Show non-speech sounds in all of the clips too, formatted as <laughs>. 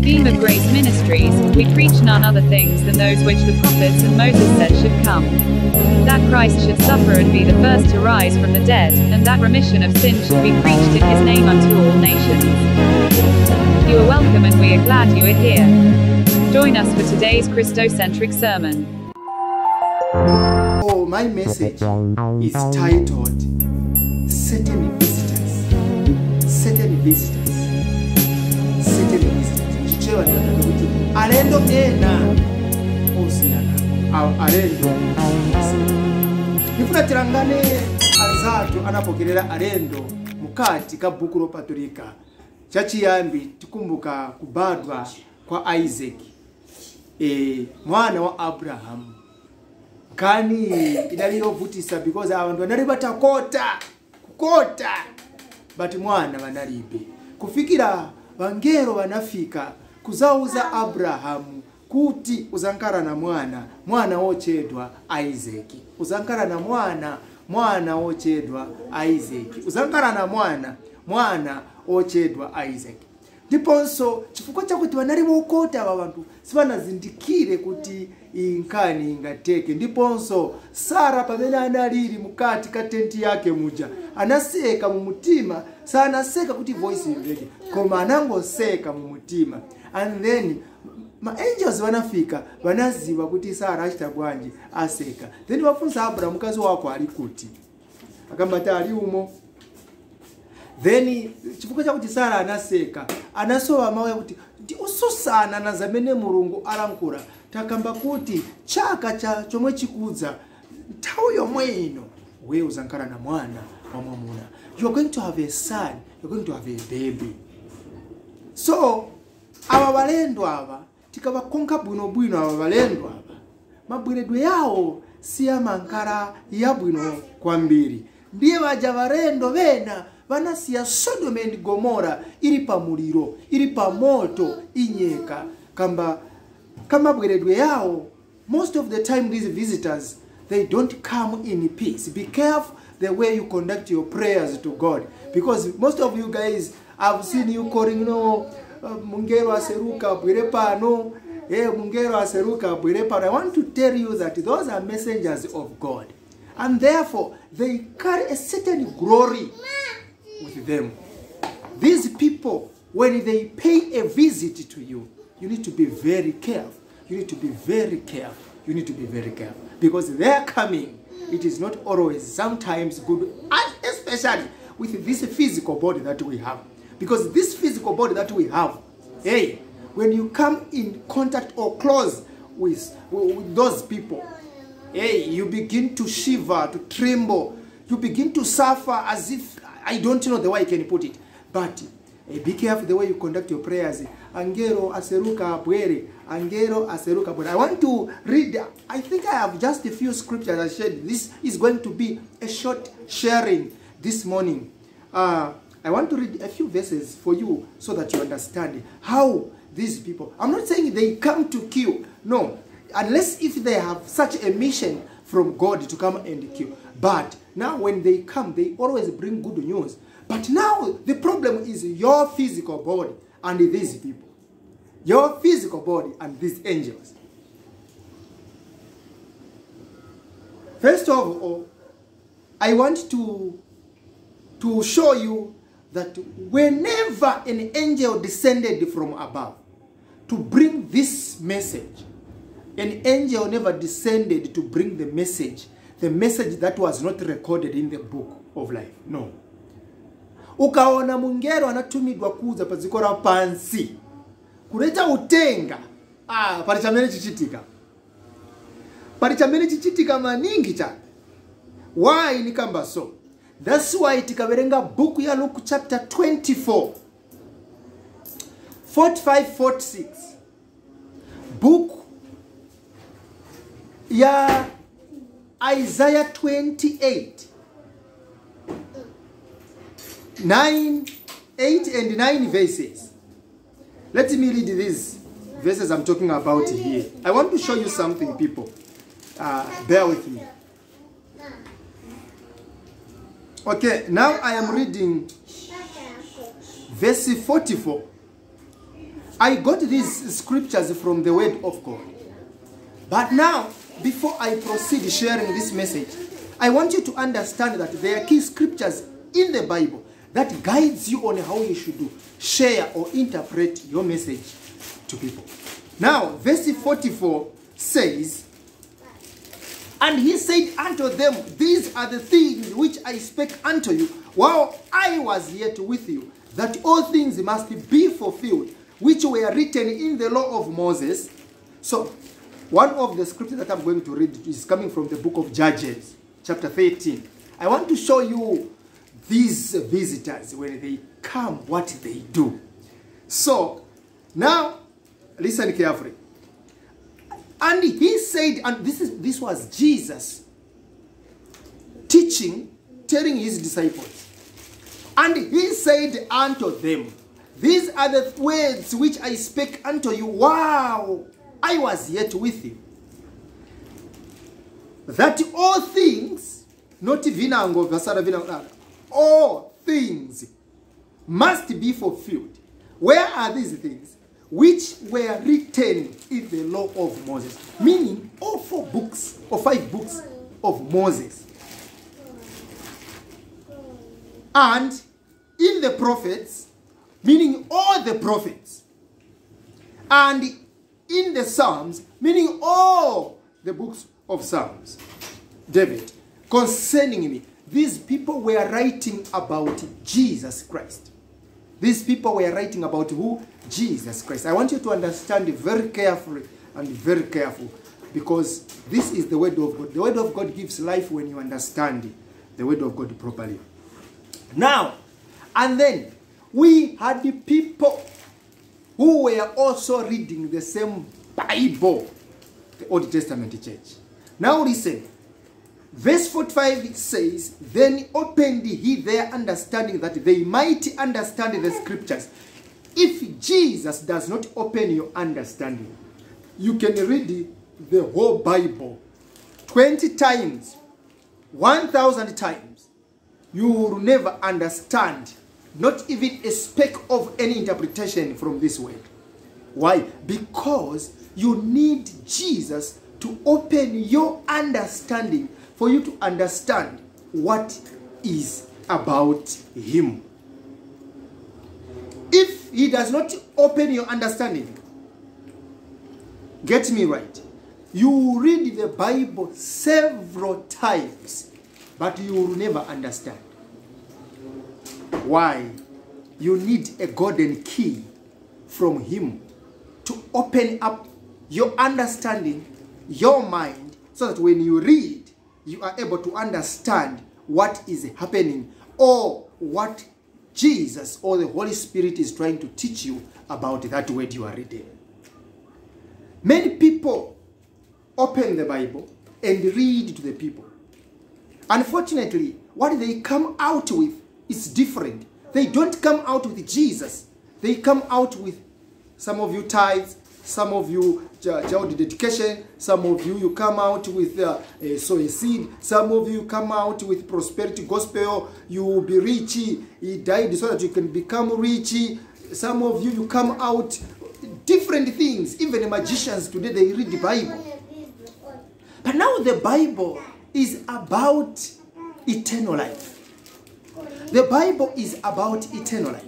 Beam of Grace Ministries, we preach none other things than those which the prophets and Moses said should come. That Christ should suffer and be the first to rise from the dead, and that remission of sin should be preached in his name unto all nations. You are welcome and we are glad you are here. Join us for today's Christocentric sermon. Oh, my message is titled Certain. Certain Visitors. Certain Visitors. Alendo ena osiyana alendo ndifuna tirangane anzathu anapokerera alendo mukati ka buku lopatulika chachiyambi tikumbuka kubadwa kwa isaac. E, mwana wa abrahamu kani idali yovutisa because abantu vanali vatakota kukota but mwana vanalibe kufikira vangelo vanafika kuzauza abrahamu kuti uzankala na mwana mwana wochedwa isaki uzankala na mwana mwana wochedwa isaki uzankala na mwana mwana wochedwa isaki ndiponso chifukwa chakuti vanali vokota ava vantu sivanazindikire kuti iyi nkhani ingateke. Ndiponso sara pamene analili mukati ka tenti yake muja anaseka mu mutima sanaseka kuti voice imveke koma anangoseka mu mutima. And then maangels vanafika vanaziva kuti sara achita bwanji aseka. Then vafunsa abrahamu mkazi wako ali kuti? Akambati ali umo. Then chifukwa chakuti sara anaseka anasowa mawu yakuti ndi ususana na zamene mulungu alankhula takamba kuti chaka cha chomwe chikudza nthawi yomwe ino we uzankhala na mwana wa mwamuna. You're going to have a son you're going to have a baby. So awa balendo ava tikavakonka bwinobwino ava balendo ava. Mabweredwe yawo siyamankhala yabwino kwambiri. Ndiye vaja varendo vena vanasiya sodoma and gomora iri pamuliro iri pamoto inyeka. Kamba kamabweredwe yawo most of the time these visitors they don't come in peace. Be careful the way you conduct your prayers to god. Because most of you guys i've seen you calling you know uh, mungero aseruka bwere pano. Hey, mungero aseruka bwere pano. I want to tell you that those are messengers of god. And therefore they carry a certain glory with them. These people, when they pay a visit to you, you need to be very careful. You need to be very careful. You need to be very careful. Because they're coming, it is not always sometimes good, especially with this physical body that we have. Because this physical body that we have, hey, when you come in contact or close with, with those people, hey, you begin to shiver, to tremble, you begin to suffer as if I don't know the way I can put it, but uh, be careful the way you conduct your prayers. Angelo aseruka bwere, angelo aseruka bwere. I want to read, I think I have just a few scriptures I shared. This is going to be a short sharing this morning. Uh, I want to read a few verses for you so that you understand how these people, I'm not saying they come to kill, no, unless if they have such a mission from God to come and kill. But now when they come, they always bring good news. But now the problem is your physical body and these people. Your physical body and these angels. First of all, I want to, to show you that whenever an angel descended from above to bring this message, an angel never descended to bring the message the message that was not recorded in the book of life no ukaona mungero anatumidwa kuza padziko la pansi kuleta utenga. Ah, pali chamene chichitika? Pali chamene chichitika maningi chake why nikamba so that's why tikaverenga book ya luke chapter 24 45 46 book ya Isaiah 28 9 8 and 9 verses let me read these verses I'm talking about here I want to show you something people uh, bear with me okay now I am reading verse 44. I got these scriptures from the Word of God. But now, before I proceed sharing this message, I want you to understand that there are key scriptures in the Bible that guides you on how you should do, share or interpret your message to people. Now, verse 44 says, And he said unto them, These are the things which I spake unto you while I was yet with you, that all things must be fulfilled, which were written in the law of Moses. So, one of the scriptures that I'm going to read is coming from the book of Judges, chapter 13. I want to show you these visitors, when they come, what they do. So, now, listen carefully. And he said, and this is this was Jesus teaching, telling his disciples. And he said unto them, These are the words which I spake unto you while I was yet with you. That all things, not vinango, vasara vinango, all things must be fulfilled. Where are these things? Which were written in the law of Moses. Meaning, all four books or five books of Moses. And in the prophets, meaning all the prophets. And in the Psalms, meaning all the books of Psalms. David, concerning me, these people were writing about Jesus Christ. These people were writing about who? Jesus Christ. I want you to understand very carefully and very careful because this is the word of God. The word of God gives life when you understand the word of God properly. Now, and then we had the people who were also reading the same Bible, the Old Testament church. Now listen. Verse 45 says, Then opened he their understanding that they might understand the scriptures. If Jesus does not open your understanding, you can read the whole Bible 20 times, 1,000 times. You will never understand, not even a speck of any interpretation from this word. Why? Because you need Jesus to open your understanding for you to understand what is about him. If he does not open your understanding, get me right, you read the Bible several times, but you will never understand. Why? You need a golden key from him to open up your understanding, your mind, so that when you read, you are able to understand what is happening or what Jesus or the Holy Spirit is trying to teach you about that word you are reading. Many people open the Bible and read to the people. Unfortunately, what they come out with is different. They don't come out with Jesus. They come out with some of you tithes, some of you child dedication, some of you you come out with uh, a sow seed, some of you come out with prosperity gospel, you will be rich, he died so that you can become rich. Some of you you come out different things. Even magicians today they read the Bible. But now the Bible is about eternal life. The Bible is about eternal life.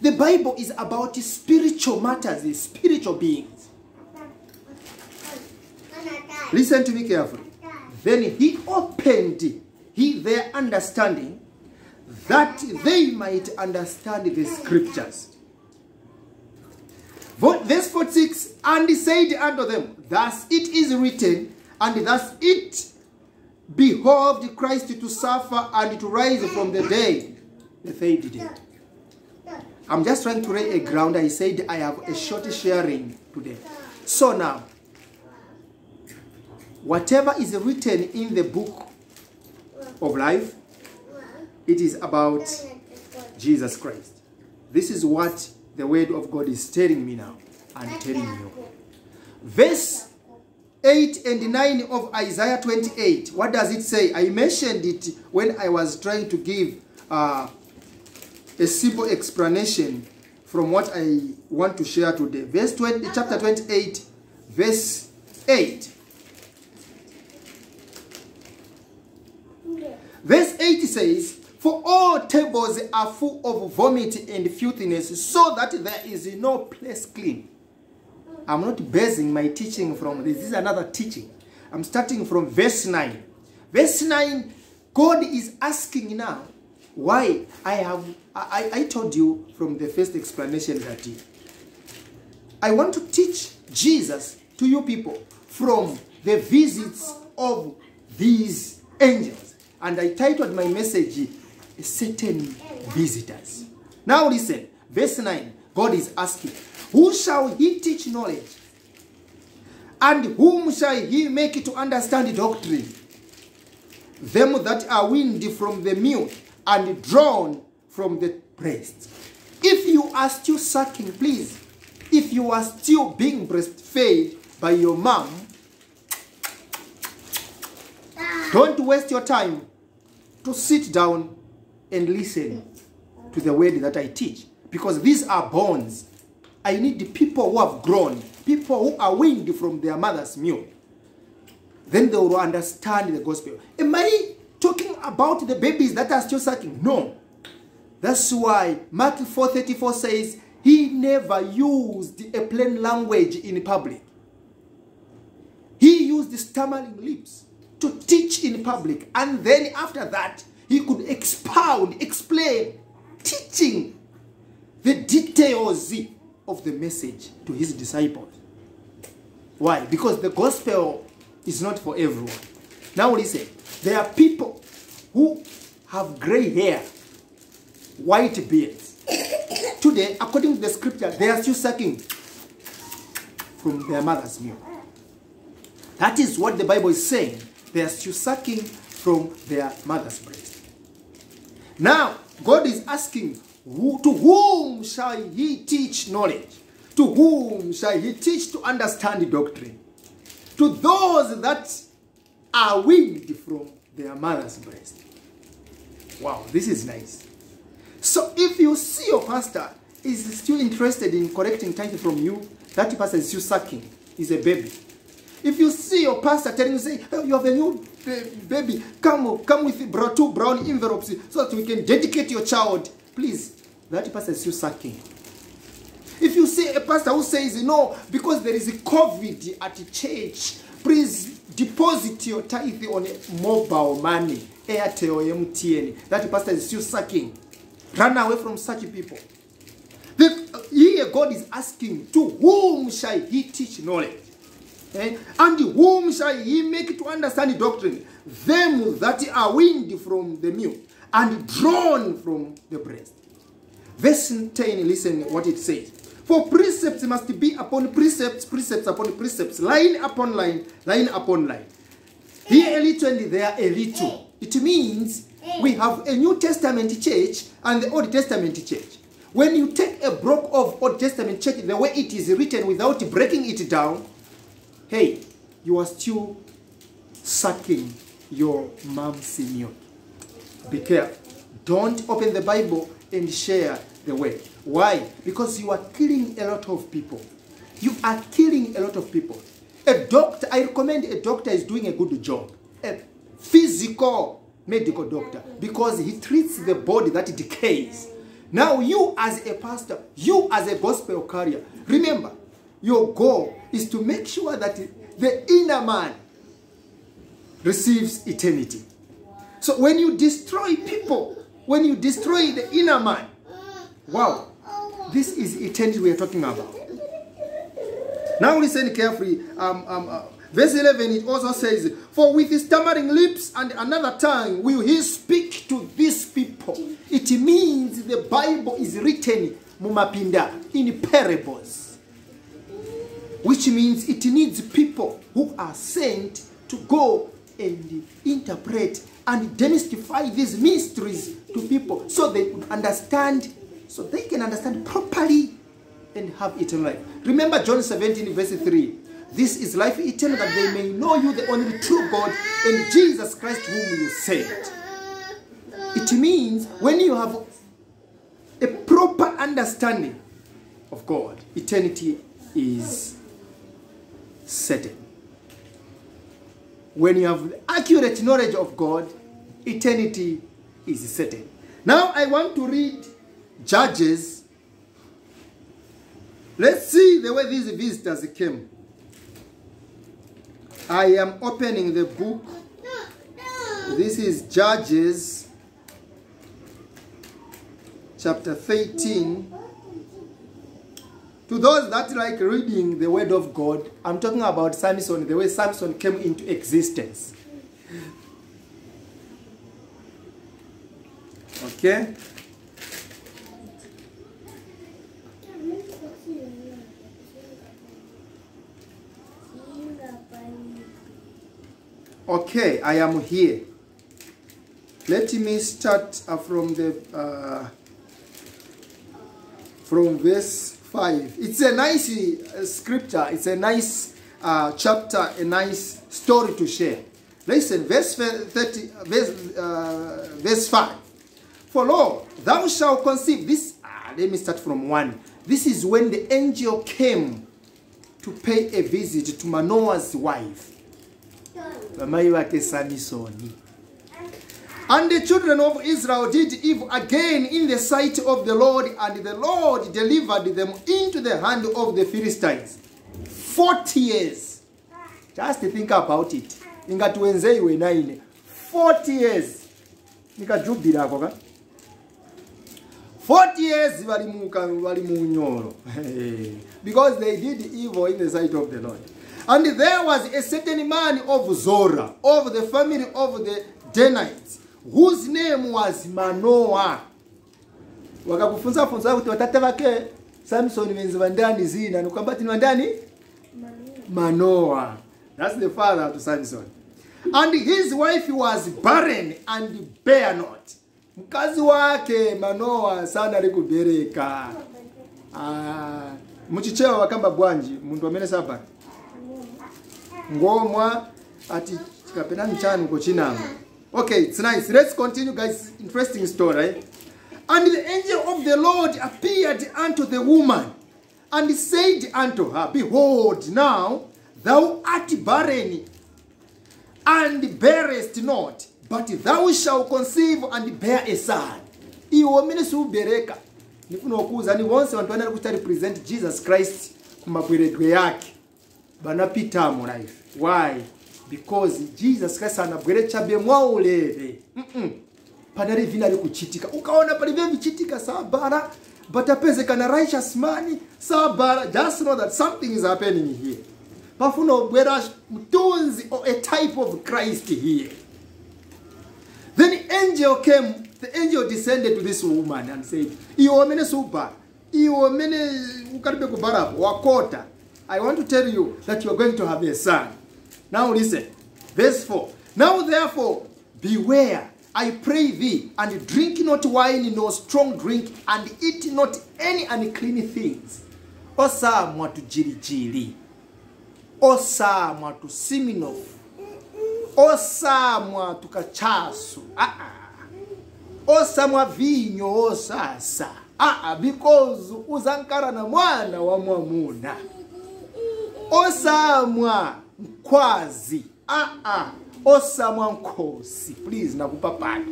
The Bible is about spiritual matters, the spiritual beings. Listen to me carefully. Then he opened he their understanding that they might understand the scriptures. Verse 46 And he said unto them, Thus it is written, and thus it behoved Christ to suffer and to rise from the dead, the third day. I'm just trying to lay a ground. I said I have a short sharing today. So now, whatever is written in the book of life, it is about Jesus Christ. This is what the word of God is telling me now and telling you. Verse 8 and 9 of Isaiah 28. What does it say? I mentioned it when I was trying to give uh, a simple explanation from what I want to share today. Verse 20, chapter 28, verse 8. Verse 8 says, For all tables are full of vomit and filthiness, so that there is no place clean. I'm not basing my teaching from this. This is another teaching. I'm starting from verse 9. Verse 9, God is asking now why I have I, I told you from the first explanation that I want to teach Jesus to you people from the visits of these angels. And I titled my message Certain Visitors. Now listen, verse 9, God is asking, Who shall he teach knowledge? And whom shall he make to understand doctrine? Them that are weaned from the milk and drawn from the breast. If you are still sucking, please, if you are still being breastfed by your mom, don't waste your time to sit down and listen to the word that I teach. Because these are bones. I need the people who have grown, people who are weaned from their mother's milk. Then they will understand the gospel. Am I talking about the babies that are still sucking? No. That's why Matthew 4:34 says he never used a plain language in public. He used stammering lips to teach in public, and then after that, he could expound, explain, teaching the details of the message to his disciples. Why? Because the gospel is not for everyone. Now listen, there are people who have gray hair, white beards. Today, according to the scripture, they are still sucking from their mother's milk. That is what the Bible is saying. They are still sucking from their mother's breast. Now, God is asking, to whom shall he teach knowledge? To whom shall he teach to understand doctrine? To those that are weaned from their mother's breast. Wow, this is nice. So if you see your pastor is still interested in collecting tithe from you, that person is still sucking, is a baby. If you see your pastor telling you, say, oh, you have a new baby, come, come with two brown envelopes so that we can dedicate your child, please, that pastor is still sucking. If you see a pastor who says, no, because there is a COVID at church, please deposit your tithe on mobile money, Airtel, MTN, that pastor is still sucking. Run away from such people. The, uh, here God is asking, to whom shall he teach knowledge? Eh? And whom shall he make to understand the doctrine? Them that are weaned from the milk and drawn from the breast. Verse 10, listen what it says. For precepts must be upon precepts, precepts upon precepts, line upon line, line upon line. Here eh. a little and there a little. Eh. It means eh. we have a New Testament church and the Old Testament church. When you take a block of Old Testament church, the way it is written without breaking it down, hey, you are still sucking your mom's milk. Be careful. Don't open the Bible and share the word. Why? Because you are killing a lot of people. You are killing a lot of people. A doctor, I recommend a doctor is doing a good job. A physical medical doctor because he treats the body that decays. Now, you as a pastor, you as a gospel carrier, remember, your goal is to make sure that the inner man receives eternity. So when you destroy people, when you destroy the inner man, wow, this is eternity we are talking about. Now listen carefully. Um, um, uh, verse 11, it also says, For with his stammering lips and another tongue will he speak to these people. It means the Bible is written mumapinda in parables. Which means it needs people who are sent to go and interpret and demystify these mysteries to people so they understand, so they can understand properly and have eternal life. Remember John 17, verse 3. This is life eternal, that they may know you, the only true God, and Jesus Christ, whom you sent. It means when you have a proper understanding of God, eternity is certain. When you have accurate knowledge of God, eternity is certain. Now I want to read Judges. Let's see the way these visitors came. I am opening the book. This is Judges chapter 13. To those that like reading the word of God, I'm talking about Samson, the way Samson came into existence. Okay? Okay, I am here. Let me start uh, from the uh, from verse 5. It's a nice uh, scripture, it's a nice uh, chapter, a nice story to share. Listen, verse 30, verse, uh, verse 5. For lo, thou shalt conceive this. Ah, let me start from 1. This is when the angel came to pay a visit to Manoah's wife. Samisoni. And the children of Israel did evil again in the sight of the Lord, and the Lord delivered them into the hand of the Philistines. 40 years. Just think about it. Ingati wenzeiwe naine. 40 years. Nikajubirako ka. 40 years bali mu bali mu nyoro. <laughs> Because they did evil in the sight of the Lord. And there was a certain man of Zora, of the family of the Danites, whose name was Manoah. Wakakufunza funza kuti watate vake Samson venzi vandani zina ni tini ni vandani Manoa. That's the father to Samson. And his wife was barren and bare not. Mkazi wake Manoa sana alikubereka. Ah, muchichewa wakamba bwanji muntu amene sabara ngomwa ati kapena mchani uko okay it's nice let's continue guys. Interesting story right? and the angel of the lord appeared unto the woman and said unto her behold now thou art barren and bearest not but thou shalt conceive and bear a son. Iwe umene siubereka nifuna kuuza ni wonse vantu vanali kuti represent jesus christ kumabweredwe yake banapitamo life why because jesus christ anabwere chabe mwaulere mm -mm. panali vina likuchitika ukaona palive vichitika sabara but apezekana righteous man sabara just know that something is happening here. Pafuna ubwera mtunzi or a type of christ here. Then the angel came the angel descended to this woman and said iwe amene subara iwe amene ukalibe kubarapo wakota I want to tell you that you are going to have a son. Now listen. Verse 4. Now therefore, beware, I pray thee, and drink not wine nor strong drink, and eat not any unclean things. Osamwa tu jirijiri. Osamwa tu siminof. Osamwa tu kachasu. Ah ah. Osamwa vinyo osasa. Ah ah, because uzankara na mwana wa mwamuna. osamwa mkwazi aa osamwa nkhosi please nakupapata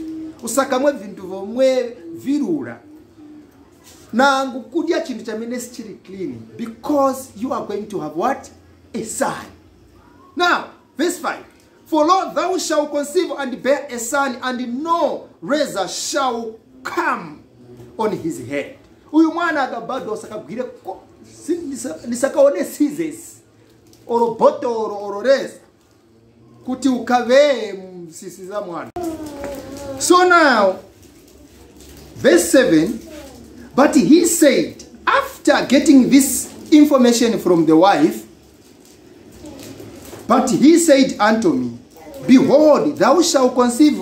usakamwe vinthu vomwe virula. Nangu kudya chinthu chamene sichili clean because you are going to have what? A son. Now verse 5 for lo thou shalt conceive and bear a son and no razor shall come on his head. Uyu mwana akabadwa usakagwire nisakaone scissors oro botoro oro reza kuti ukavee msisi za mwana. So now verse 7 but he said after getting this information from the wife but he said unto me behold thou shalt conceive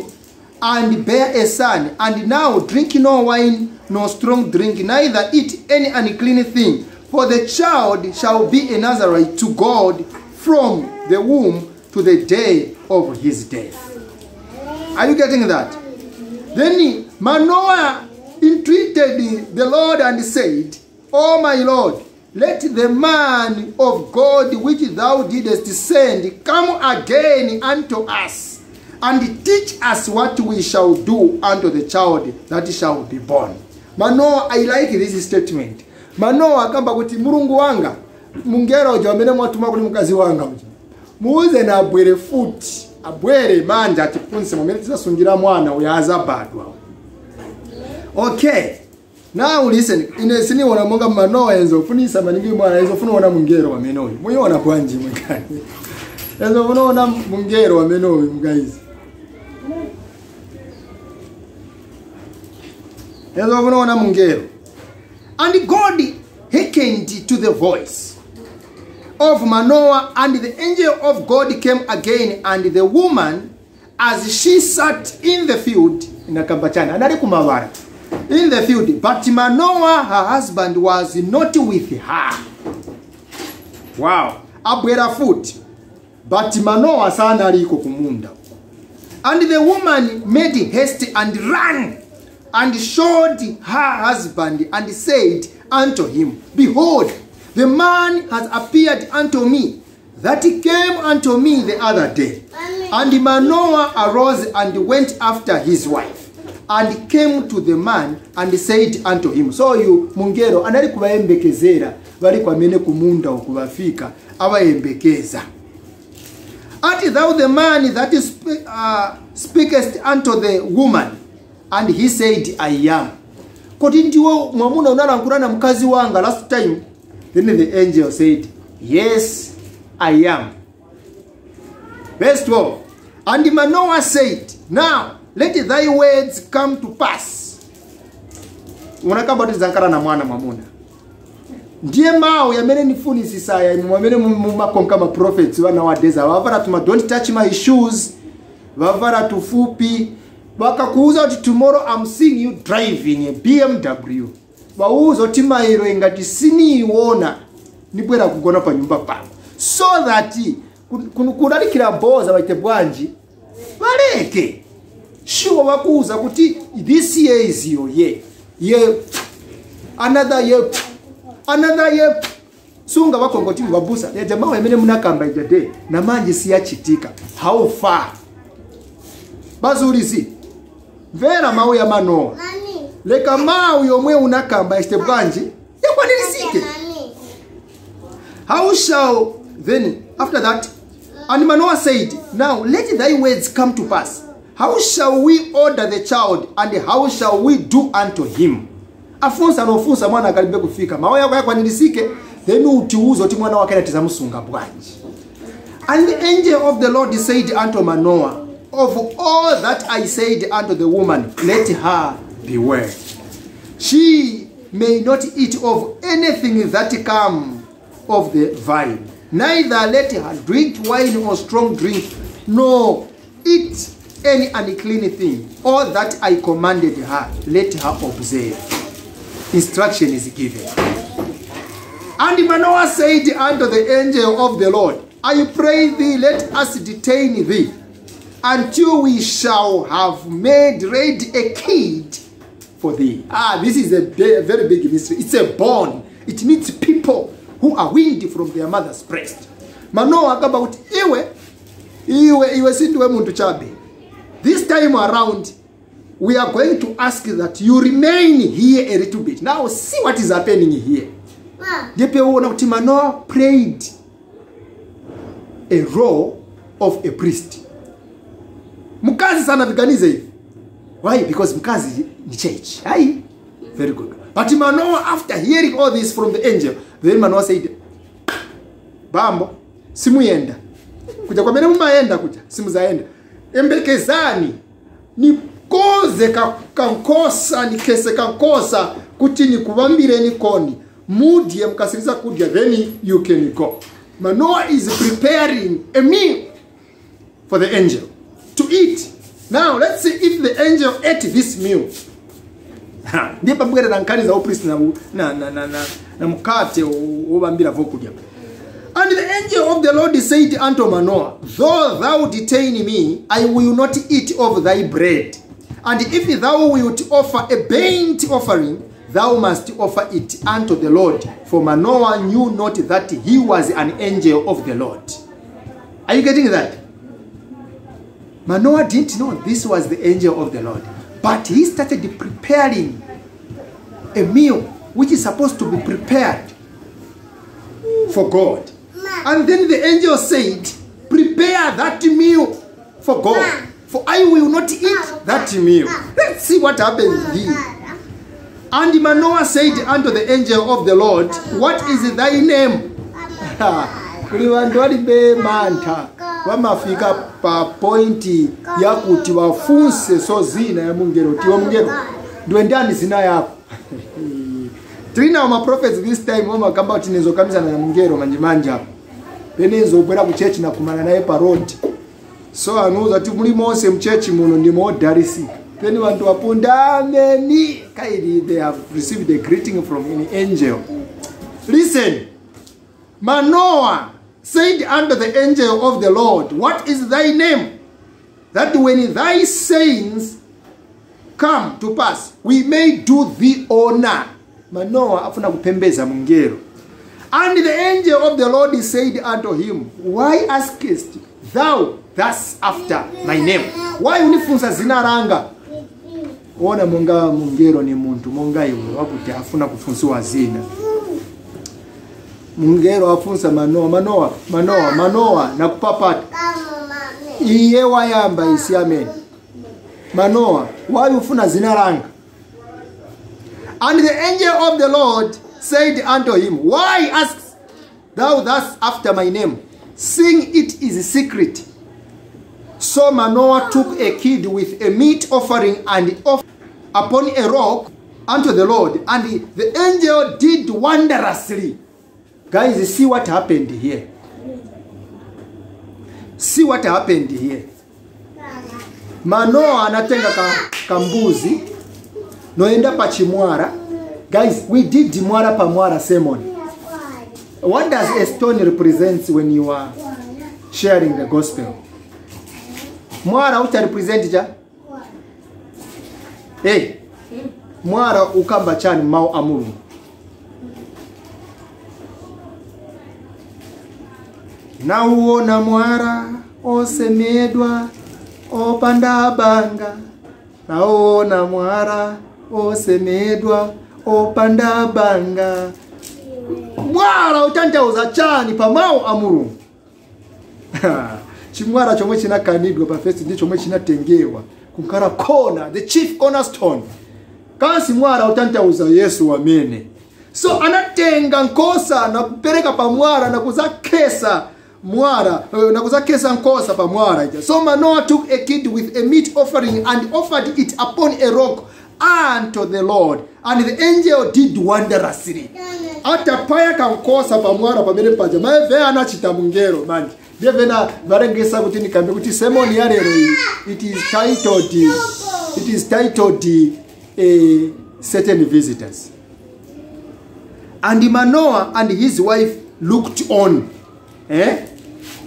and bear a son and now drink no wine nor strong drink neither eat any unclean thing for the child shall be a Nazarite to God from the womb to the day of his death. Are you getting that? Then Manoah entreated the Lord and said, O my Lord, let the man of God which thou didst send come again unto us, and teach us what we shall do unto the child that shall be born. Manoah, I like this statement. Manoa akamba kuti mulungu wanga mungero uja amene mwatuma kuli mkazi wanga uja muuze na abwere futi abwere manja atifunse mwamene tizasungira mwana uyo azabadwa. Okay now listen ine siniona monga manoa enzo funisa maningi mwana enzo funaona mungero wamene uyu. Muyiona bwanji mwekani enzo funaona mungero wamene uyu mgayizi enzo funaona mungero and god hearkened to the voice of Manoah, and the angel of God came again, and the woman, as she sat in the field, inakambachana analikumavara in the field, but Manoah, her husband, was not with her. Wow, abwera foot, but Manoah sana. And the woman made haste and ran and showed her husband and said unto him, Behold, the man has appeared unto me that he came unto me the other day. And Manoah arose and went after his wife and came to the man and said unto him. So you mungero anali kubayembekezera bali kwamene kumunda okubafika awaembekeza Art thou the man that is, uh, speakest unto the woman? And he said, I am. Koti ndiwo mwamuna unalankhula na mkazi wanga last time. Then the angel said, Yes, I am. Verse 12. And Manoah said, Now let thy words come to pass. unakabatiza nkala na mwana mwamuna ndiye mawu yamene nifunisisaya inu mwamene mumakonka maprophets nowadays vavala tuma don't touch my shoes vavala tufupi vakakuuza kuti tomorrow i'm seeing you driving a bmw vauza kuti mairo ingati siniiona nibwera kugona pa nyumba pano so that kudalikira boza vaite bwanji valeke shuwa wakuuza kuti this year is your year. Ye another year another year. Sunga vakongoti vabusa jamaa wemene munakamba ijade namanje siyachitika how far? Bazulizi mvera mau ya manowa leka mau yomwe unakamba este bwanji yakwanirisike how shall then after that and manoah said now let thy words come to pass. How shall we order the child and how shall we do unto him? Afunsa nofunsa mwana akalibe kufika. Mawu yako yakwanirisike then utiuza kuti mwana wake natizamusunga bwanji And the angel of the Lord said unto Manoah, Of all that I said unto the woman, let her beware. She may not eat of anything that come of the vine, neither let her drink wine or strong drink, nor eat any unclean thing. All that I commanded her, let her observe. Instruction is given. And Manoah said unto the angel of the Lord, I pray thee, let us detain thee until we shall have made ready a kid for thee. Ah, this is a ve- very big mystery. It's a bond. It needs people who are weaned from their mother's breast. Manoah akamba kuti iwe iwe iwe sindiwe muntu chabe. This time around we are going to ask that you remain here a little bit. Now see what is happening here. ndipo uona kuti manoa played a role of a priest mkazi sana viganize hivi. Why? Because mkazi ni church. Hai? Very good. But manoa after hearing all this from the angel then manoa said bambo simuyenda kuja kwamene mumayenda kuja simuzaenda embekezani nikoze ka- kankosa nikese kankosa kuti nikuvambireni koni mudye mukasiriza kudya then you can go. Manoah is preparing a meal for the angel to eat now let's see if the angel ate this meal ndiye pabwerera nkhani za upristi na, na, na, na, na, na mkate And the angel of the Lord said unto Manoah, Though thou detain me, I will not eat of thy bread, And if thou wilt offer a burnt offering, thou must offer it unto the Lord. For Manoah knew not that he was an angel of the Lord. Are you getting that? Manoah didn't know this was the angel of the Lord. But he started preparing a meal which is supposed to be prepared for God. And then the angel said, Prepare that meal for God. For I will not eat that meal. Let's see what happens here. And Manoah said unto the angel of the Lord, What is thy name? <laughs> kuli vantu valibe mantha vamafika pa pointi yakuti vafunse so zina ya mungelo tiwa mungelo ndiwe ndani zina yako. <laughs> Tilinawo maprophets this time omakamba kuti nizokambisana na mungelo manjimanja apo penezobwera ku chechi nakumana naye pa road. So anuuza kuti muli monse mchechi muno ndimodharisika then vantu vapondameni kaili they have received a greeting from an angel. Listen manoah said unto the angel of the lord what is thy name? That when thy sayings come to pass we may do thee honor. Manoa afuna kupembeza mungero. and the angel of the lord said unto him why askest thou thus after my name? Why unifunsa zina langa ona monga mungero ni muntu monga iwe wakuti afuna kufunziwa zina mungelo afunsa manoa manoa manoa manoa nakupapata. Iye wayamba isi amene manoa wayufuna zina langa and the angel of the lord said unto him why asks thou thus after my name? Seeing it is secret. So manoa took a kid with a meat offering and off upon a rock unto the Lord, and the angel did wondrously. Guys, see what happened here. See what happened here. Manoa anatenga ka, kambuzi noenda pachimwara. Guys, we did mwara pamwara sermon. What does a stone represent when you are sharing the gospel? mwara ucharepresent ja? hey, mwara ukamba chani mau a mulungu nauona mwara osemedwa opanda banga na nauona mwara osemedwa opanda banga mwara uchanjauza chani pa amuru <laughs> chimwara chomwe chinakanidwa pafesi ndi chomwe chinatengewa. Kunkhala kona the chief cornerstone. Kansi mwara utantauza yesu wamene. So anatenga nkosa na kupereka pa mwara na kuzakesa mwara uh, na kuzakesa nkosa pa mwara so manoah took a kid with a meat offering and offered it upon a rock unto the lord. And the angel did wondrously. Atapaya kankosa pa mwara pamene paja maeve anachita mungelo manje. Ndiyevena varengesa kuti nikambe kuti semoni ya lero iyi it is titled it is titled uh, certain visitors. And manoah and his wife looked on eh?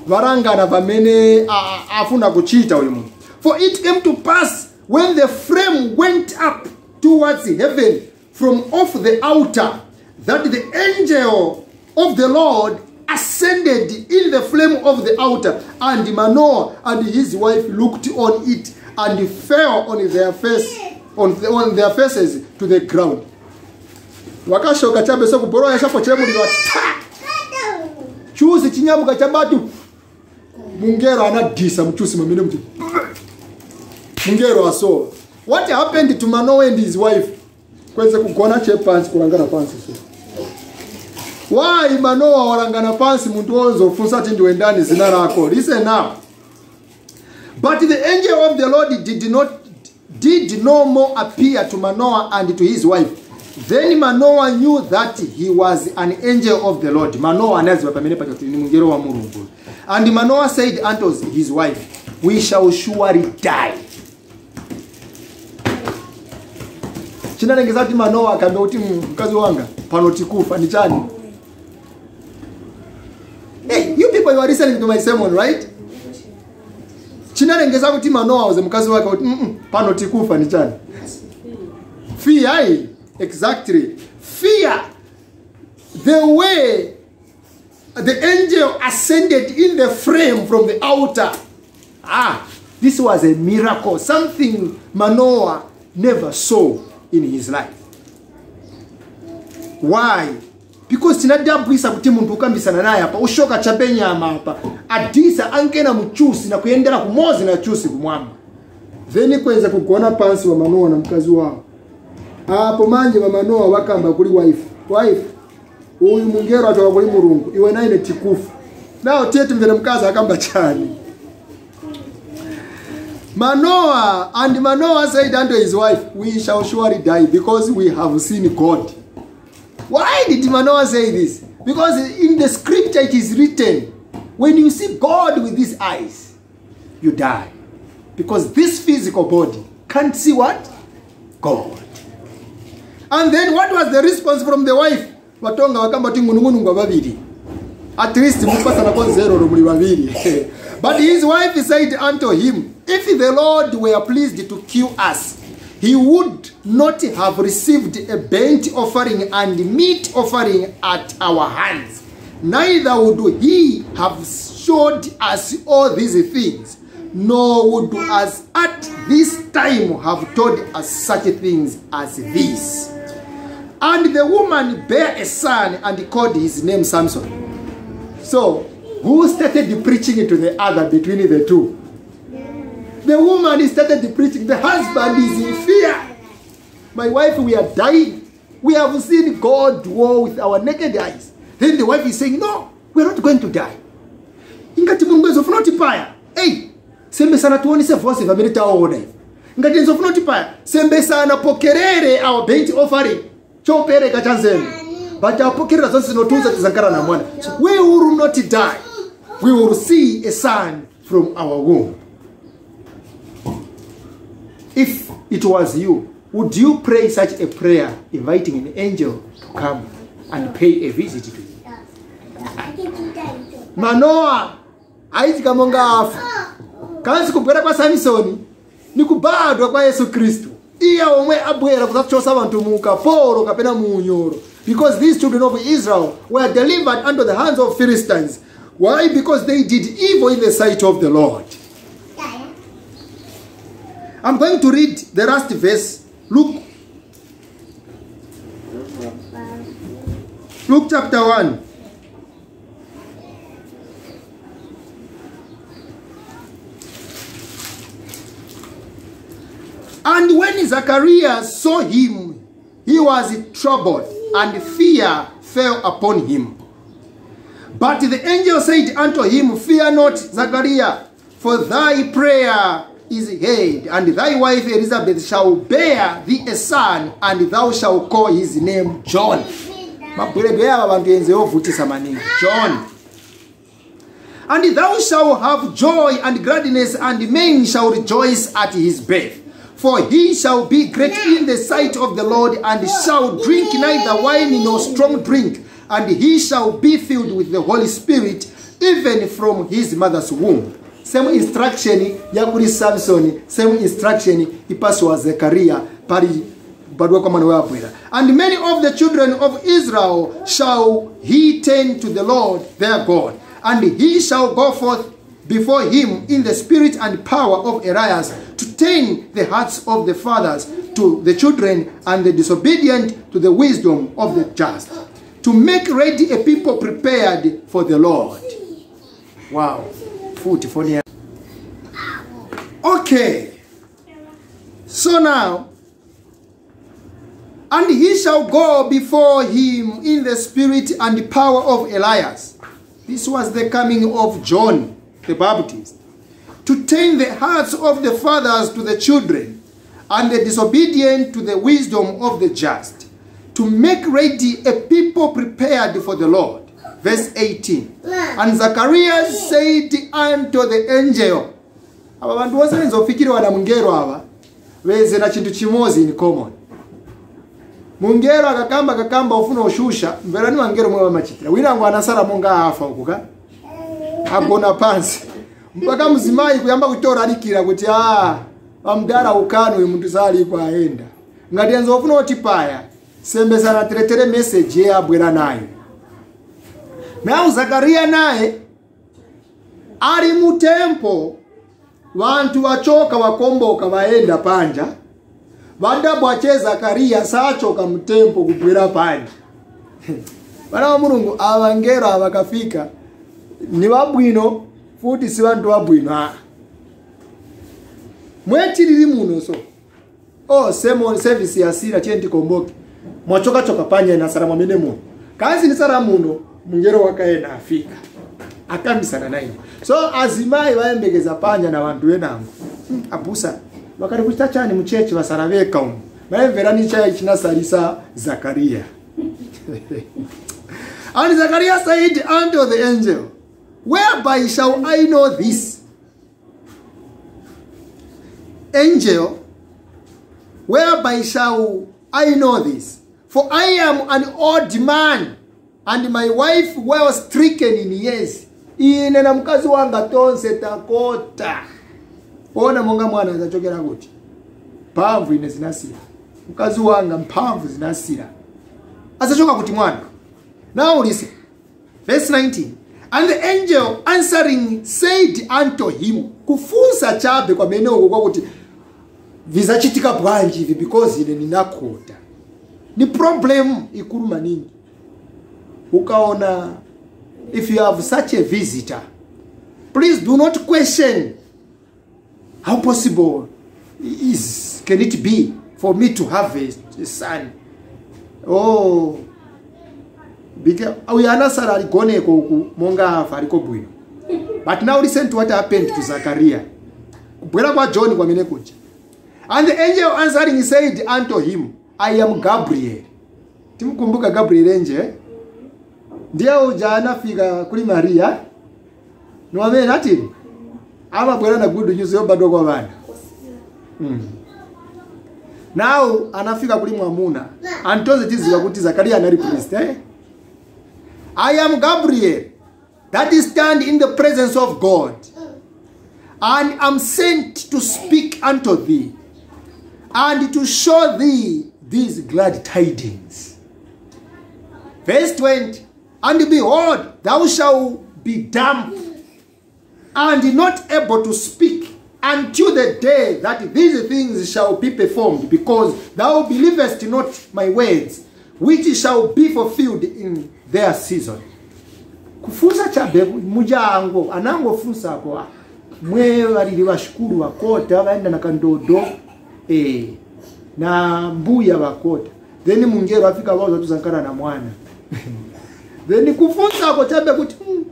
Varangana vamene afuna kuchita uyu munhu. For it came to pass when the flame went up towards heaven from off the altar that the angel of the lord ascended in the flame of the altar and manoah and his wife looked on it and fell on their face on, the, on their faces to the ground. Vakashoka chabe sokubhoroya chapo chemuliro ati chuzi chinyamuka chabati mungero anadhisa mchusi mamene muti mungero asowa what happened to manoah and his wife? Kweze kugona chepansi kurangana pansi so. Why manoah warangana pansi mtu wozofunsa kuti ndiwe wendani zina rako listen now. But the angel of the lord did not did no more appear to manoah and to his wife. Then manoah knew that he was an angel of the lord. Manoah anazi pamene pacha kuti ni mungero wa mulungu and manoah said unto his wife we shall surely die. Chinalengeza kuti manoah akambe kuti mkazi wanga pano tikufa ni chani? Hey, you people you are listening to my sermon right? Chinalengeza kuti manoa uze mkazi wake kuti mm -mm, pano tikufa ni chani? Fear exactly. Fear the way the angel ascended in the frame from the altar. Ah this was a miracle something manoah never saw in his life. Why? Because tinadabwisa kuti munthu ukambisana naye apa ushoka chabe nyama apa adisa angena muchusi na kuyendera kumozi na chusi kumwamba then kwenza kugona pansi wa manoa na mkazi wawo apo manje wa manoa wakamba kuli wife. Wife uyu mungero atoka kuli mulungu iwe naine tikufa nawo tiye timvere mkazi akamba chani. Manoah and manoah said unto his wife we shall surely die because we have seen god. Why did manoa say this? Because in the scripture it is written when you see god with these eyes you die. Because this physical body can't see what? God. And then what was the response from the wife vatonga vakamba kuti ng'unung'unungwa vaviri. At least mupasanako zero ro muli vaviri. <laughs> But his wife said unto him if the lord were pleased to kill us he would not have received a burnt offering and meat offering at our hands. Neither would he have showed us all these things nor would us at this time have told us such things as this and the woman bare a son and called his name Samson. So, who started the preaching to the other between the two? The woman started the preaching. The husband is in fear. My wife, we are dying. We have seen God war with our naked eyes. Then the wife is saying, No, we're not going to die. ingati mulungu ezofuna kuti paya ei sembesana tionise vose vamene taona ivi ngati nzofuna kuti paya sembesana pokerere our burnt offering chopereka cha nzembe but apokerera zonse zinotiudza tizankara na mwana. So we will not die. We will see a son from our womb. If it was you would you pray such a prayer inviting an angel to come and pay a visit to you? Manoa aitika monga afa. Kanzi kubwera kwa samisoni ni kubadwa kwa yesu kristu iye omwe abwera kuzachosa vanthu mu ukapolo kapena mu unyolo because these children of israel were delivered under the hands of philistines. Why? Because they did evil in the sight of the lord. I'm going to read the last verse. Luke luke chapter 1 And when Zacharias saw him, he was troubled, and fear fell upon him. But the angel said unto him, Fear not, Zachariah, for thy prayer is heard, and thy wife Elizabeth shall bear thee a son, and thou shalt call his name John. john and thou shalt have joy and gladness and men shall rejoice at his birth for he shall be great in the sight of the lord and shall drink neither wine nor strong drink and he shall be filled with the holy spirit even from his mother's womb. Same instruction yakuli samson same instruction ipasiwa Zechariah, kwa and many of the children of israel shall he turn to the lord their god and he shall go forth before him in the spirit and power of elias to turn the hearts of the fathers to the children and the disobedient to the wisdom of the just to make ready a people prepared for the lord. Wow. Futhi foni ya- okay. So now and he shall go before him in the spirit and power of Elias. This was the coming of John the Baptist. To turn the hearts of the fathers to the children, and the disobedient to the wisdom of the just. To make ready a people prepared for the Lord. Verse 18. And Zacharias said unto the angel, ava vantu vose venzofikiriwa na mungero ava veze na chintu chimozi in common mungero akakamba akakamba ufuna ushusha mverani wangero mwe wamachitira winango anasala monga afa ukuka agona pansi. Mpaka mzimai kuyamba kutoralikira kuti a pamdala ukano uyu munthu saliko aenda. Ngati enzo ufuna kuti paya sembesana teretere meseji ye abwera nayo. Nawu zakariya naye ali mu tempo wantu wachoka wakomboka waenda panja. Vadabwache zakariya sachoka mutempo kubwera panja. <laughs> Vana wa mulungu ava ngero ni wabwino futi si vantu vabwino a mwechiriri muno so o semo service yasira tiye ndikomboke. Mwachokachoka panja inasara mwamene muno kazi nisara muno mungero wakaenda afika. Akambisana naye so azimai vayembekeza panya na vantu venango hmm, abusa. Vakati kuchita chani muchechi vasara veka umu. Vaimverani chaya chinasalisa zakariya <laughs> and zakariya said unto the angel whereby shall i know this? Angel whereby shall i know this? For i am an old man and my wife well stricken in years. Ine na mkazi wanga tonse takota. Ona monga mwana azachokera kuti. Mphamvu ine zinasira. Mkazi wanga mphamvu zinasira. Azachoka kuti mwana. Now listen verse 19 and the angel answering said unto him kufunsa chabe kwamene uko kwakuti vizachitika bwanji ivi because ine ninakota ni problem ikulu maningi ukaona if you have such a visitor please do not question how possible is can it be for me to have a, a son? Oh because uyu anasara gone uku monga fariko bwino. But now listen to what happened to zachariah kubwera kwa john kwa mene kuja. And the angel answering said unto him i am gabriel. Timkumbuka gabriel enje ndiye uja anafika kuli mariya niwamene Ama amabwera na good news yoba kwa wana. mm. now anafika kuli mwamuna. Antoze tizi kuti Zakaria anali priest eh? I am gabriel. That is stand in the presence of god. And am sent to speak unto thee and to show thee these glad tidings. Verse 20 and behold thou shalt be dumb and not able to speak until the day that these things shall be performed because thou believest not my words which shall be fulfilled in their season. Kufunsa chabe mujango anangofunsako kwa mwe valili washukuru wakota vaenda na kandodo eh, na mbuya wakota then mungero afika vauza tuzankana na mwana. <laughs> Then kufunsako chabe kuti mm,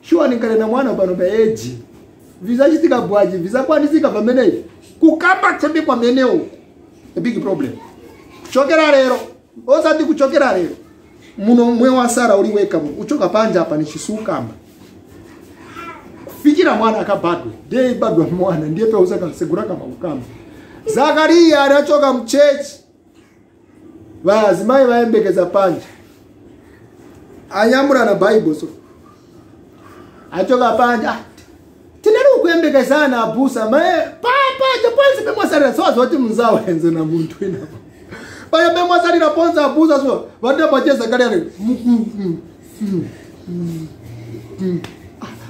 shuwa ninkale na mwana pano paeji vizachitika bwaji vizakwanisika pameneyi kukamba chabe kwamenewo a big problem. Chokera lero osati kuchokera lero muno mwe wasara uli weka muno uchoka panja apa nichisukamba kufikira mwana akabadwe ndiye ibadwa mwana ndiye peuza kasegura kama ukamba. Zakariya anachoka mchechi vazimai vaembekeza panja. Anyamura na bible so. Achoka panja ah, tinari kuyembekezana abusa mae papaja ponse pemwasarira sowazoti muzawenze na muntu inapa paya pemwasarira ponse abusa so vadabwache zakariya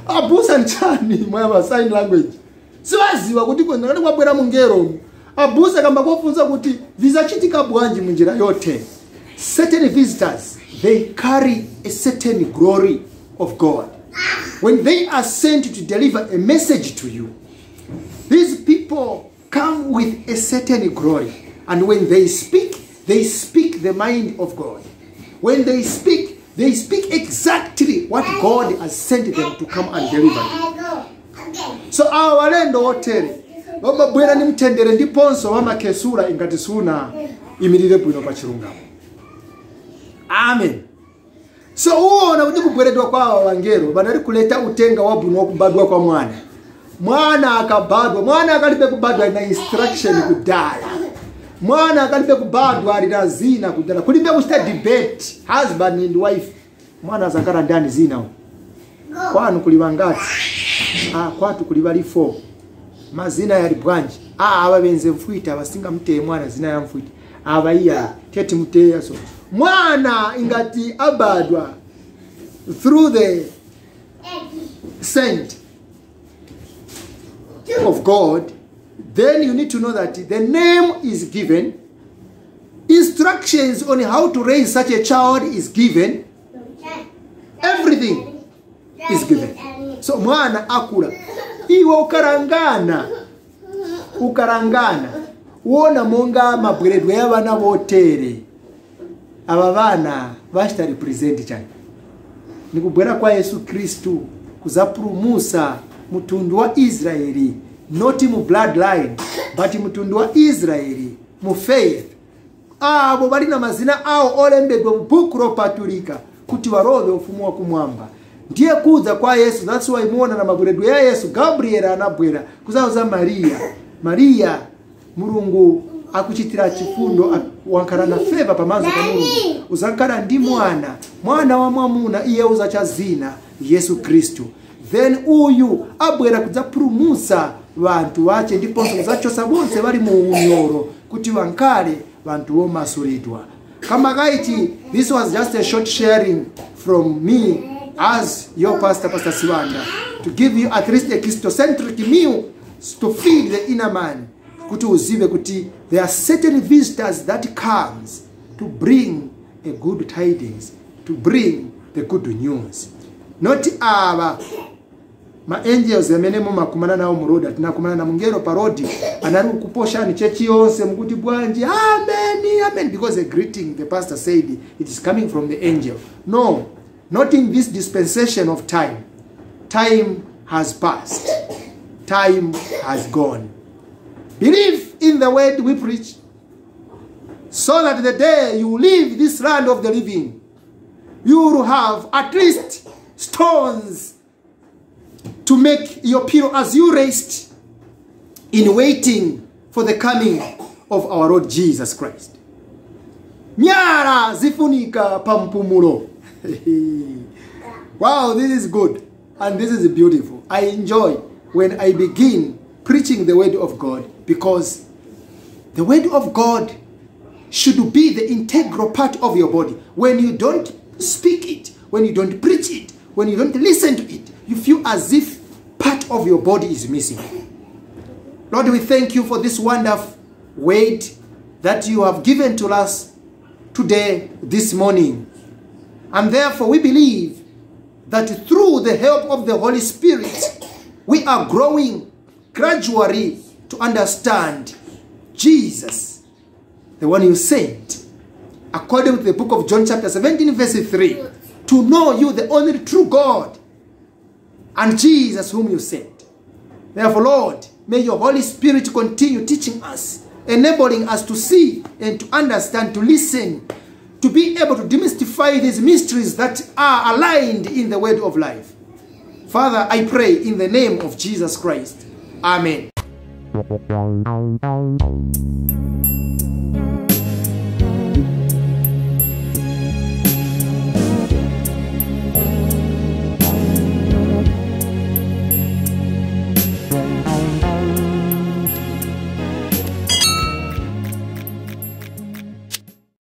abusa nchani mwava sign language. Sivaziva kuti kwendakati kwabwera mungero? Abusa kamba kofunza kuti vizachitika bwanji munjira yote. Certain visitors they carry a certain glory of god. When they are sent to deliver a message to you these people come with a certain glory. And when they speak they speak the mind of god. When they speak they speak exactly what god has sent them to come and deliver so awa walendo wotere vamabwera ni mtendere ndiponso vamakesura ingati suna imirire bwino pa chilungamo amen. So uwona kuti kubweredwa kwa awa vanali kuleta utenga wabwino wakubadwa kwa mwana. Mwana akabadwa mwana akalibe kubadwa na instruction kudala mwana akalibe kubadwa ali na zina kudala kulibe kuchita debate. Husband and wife. Mwana azakala ndani zina kwanu kuli vangati ah, kwatu kuli bali 4 mazina yali bwanji? Ah, aba benze mfwita abasinga muteye mwana zina ya mfwita abaiya teti muteya so mwana ingati abadwa through the saint. Of god then you need to know that the name is given. Instructions on how to raise such a child is given. Everything is given. So mwana akula. Iwe ukarangana. Ukarangana. Wona monga mabweredwe y'abana botere aba bana bashita represent cyane ni kubwera kwa yesu kristu kuzapurumusa mutundu wa israeli not mu bloodline but mutundu wa israeli mu faith. Abo bali na mazina awo olembedwa mu buku lopatulika kuti barobe ufumu wa kumwamba. Ndiye kuza kwa yesu that's why muona na mabweredwe ya yesu gabriel anabwera kuzauza mariya mariya mulungu akuchitira chifundo wankhala na feva pamaso pa mulungu. Uzakhala ndi mwana. Mwana wa mwamuna iye uzacha zina yesu khristu then uyu abwera kudzapulumutsa vanthu vace ndiponso kudzachosa bonse bali mu unyoro kuti vankhale vanthu womasulidwa kama kaiti this was just a short sharing from me as your pastor pastor siwanda to give you at least a christocentric meal to feed the inner man kuti uzive kuti there are certain visitors that comes to bring a good tidings to bring the good news. Not ava maangels amene mumakumana nawo mu road atinakumana na mungelo pa road anali kuposhani chechi yonse mukuti bwanji? Amen amen because a greeting the pastor said it is coming from the angel. No not in this dispensation of time. Time has passed. Time has gone. Believe in the word we preach so that the day you leave this land of the living you will have at least stones to make your pillow as you rest in waiting for the coming of our Lord Jesus Christ. Nyara zifunika pampumulo. <laughs> wow, this is good and this is beautiful. I enjoy when I begin preaching the word of God because the word of God should be the integral part of your body. When you don't speak it, when you don't preach it, when you don't listen to it, you feel as if of your body is missing. Lord, we thank you for this wonderful weight that you have given to us today, this morning. And therefore, we believe that through the help of the Holy Spirit, we are growing gradually to understand Jesus, the one you sent, according to the book of John, chapter 17, verse 3, to know you, the only true God, and Jesus, whom you sent. Therefore, Lord, may your Holy Spirit continue teaching us, enabling us to see and to understand, to listen, to be able to demystify these mysteries that are aligned in the word of life. Father, I pray in the name of Jesus Christ. Amen.